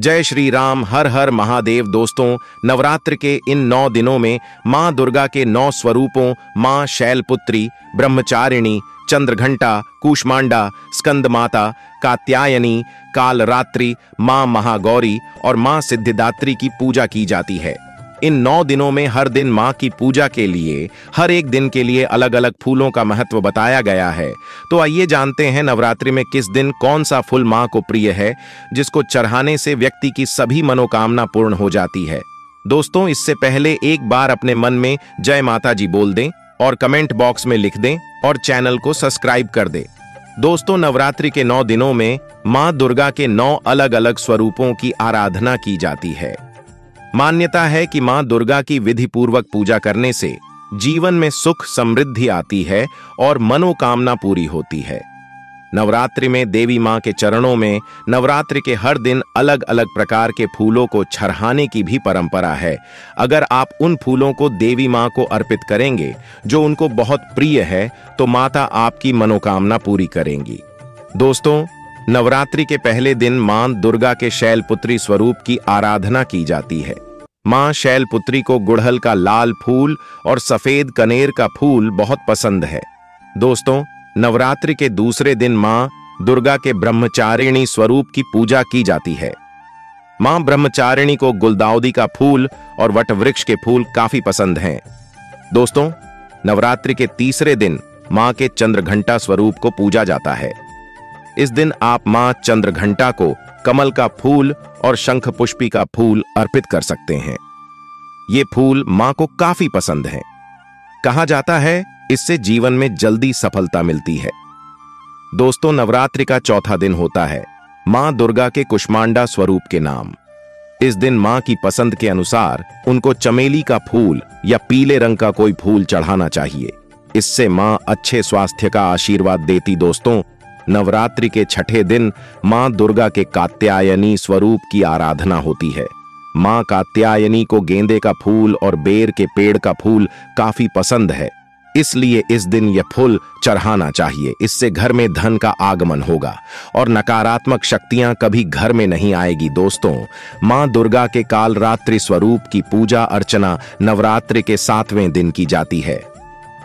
जय श्री राम, हर हर महादेव दोस्तों, नवरात्र के इन नौ दिनों में माँ दुर्गा के नौ स्वरूपों, माँ शैलपुत्री, ब्रह्मचारिणी, चंद्रघंटा, कुष्मांडा, स्कंदमाता, कात्यायनी, कालरात्रि, माँ महागौरी और माँ सिद्धिदात्री की पूजा की जाती है। इन नौ दिनों में हर दिन माँ की पूजा के लिए, हर एक दिन के लिए अलग अलग फूलों का महत्व बताया गया है। तो आइए जानते हैं नवरात्रि में किस दिन कौन सा फूल माँ को प्रिय है, जिसको चढ़ाने से व्यक्ति की सभी मनोकामना पूर्ण हो जाती है। दोस्तों, इससे पहले एक बार अपने मन में जय माता जी बोल दें और कमेंट बॉक्स में लिख दें और चैनल को सब्सक्राइब कर दें। दोस्तों, नवरात्रि के नौ दिनों में माँ दुर्गा के नौ अलग अलग स्वरूपों की आराधना की जाती है। मान्यता है कि माँ दुर्गा की विधि पूर्वक पूजा करने से जीवन में सुख समृद्धि आती है और मनोकामना पूरी होती है। नवरात्रि में देवी माँ के चरणों में नवरात्रि के हर दिन अलग अलग प्रकार के फूलों को छरहाने की भी परंपरा है। अगर आप उन फूलों को देवी माँ को अर्पित करेंगे, जो उनको बहुत प्रिय है तो माता आपकी मनोकामना पूरी करेंगी। दोस्तों नवरात्रि के पहले दिन माँ दुर्गा के शैलपुत्री स्वरूप की आराधना की जाती है। माँ शैलपुत्री को गुड़हल का लाल फूल और सफ़ेद कनेर का फूल बहुत पसंद है। दोस्तों, नवरात्रि के दूसरे दिन माँ दुर्गा के ब्रह्मचारिणी स्वरूप की पूजा की जाती है। माँ ब्रह्मचारिणी को गुलदाउदी का फूल और वटवृक्ष के फूल काफ़ी पसंद हैं। दोस्तों, नवरात्रि के तीसरे दिन माँ के चंद्रघंटा स्वरूप को पूजा जाता है। इस दिन आप माँ चंद्रघंटा को कमल का फूल और शंख पुष्पी का फूल अर्पित कर सकते हैं। ये फूल माँ को काफ़ी पसंद है। कहा जाता है, इससे जीवन में जल्दी सफलता मिलती है। दोस्तों, नवरात्रि का चौथा दिन होता है, माँ दुर्गा के कुष्मांडा स्वरूप के नाम। इस दिन माँ की पसंद के अनुसार उनको चमेली का फूल या पीले रंग का कोई फूल चढ़ाना चाहिए। इससे माँ अच्छे स्वास्थ्य का आशीर्वाद देती दोस्तों नवरात्रि के छठे दिन माँ दुर्गा के कात्यायनी स्वरूप की आराधना होती है। माँ कात्यायनी को गेंदे का फूल और बेर के पेड़ का फूल काफ़ी पसंद है। इसलिए इस दिन यह फूल चढ़ाना चाहिए। इससे घर में धन का आगमन होगा और नकारात्मक शक्तियाँ कभी घर में नहीं आएगी। दोस्तों, माँ दुर्गा के कालरात्रि स्वरूप की पूजा अर्चना नवरात्रि के सातवें दिन की जाती है।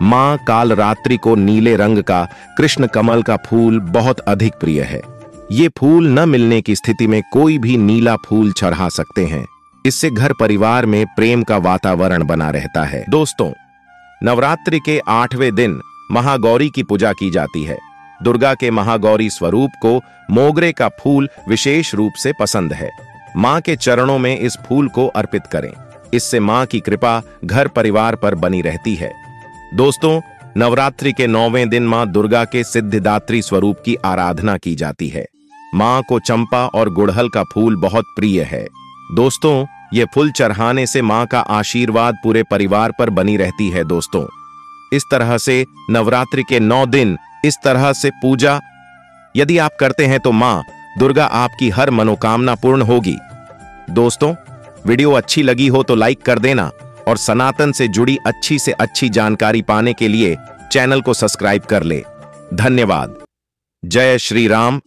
माँ काल रात्रि को नीले रंग का, कृष्ण कमल का फूल बहुत अधिक प्रिय है। ये फूल न मिलने की स्थिति में कोई भी नीला फूल चढ़ा सकते हैं। इससे घर परिवार में प्रेम का वातावरण बना रहता है। दोस्तों, नवरात्रि के आठवें दिन महागौरी की पूजा की जाती है। दुर्गा के महागौरी स्वरूप को मोगरे का फूल विशेष रूप से पसंद है। माँ के चरणों में इस फूल को अर्पित करें। इससे माँ की कृपा घर परिवार पर बनी रहती है। दोस्तों, नवरात्रि के नौवें दिन माँ दुर्गा के सिद्धिदात्री स्वरूप की आराधना की जाती है। माँ को चंपा और गुड़हल का फूल बहुत प्रिय है। दोस्तों, ये फूल चढ़ाने से माँ का आशीर्वाद पूरे परिवार पर बनी रहती है दोस्तों। इस तरह से नवरात्रि के नौ दिन इस तरह से पूजा। यदि आप करते हैं तो माँ, दुर्गा आपकी हर मनोकामना पूर्ण होगी। दोस्तों, वीडियो अच्छी लगी हो तो लाइक कर देना। और सनातन से जुड़ी अच्छी से अच्छी जानकारी पाने के लिए चैनल को सब्सक्राइब कर ले। धन्यवाद। जय श्री राम।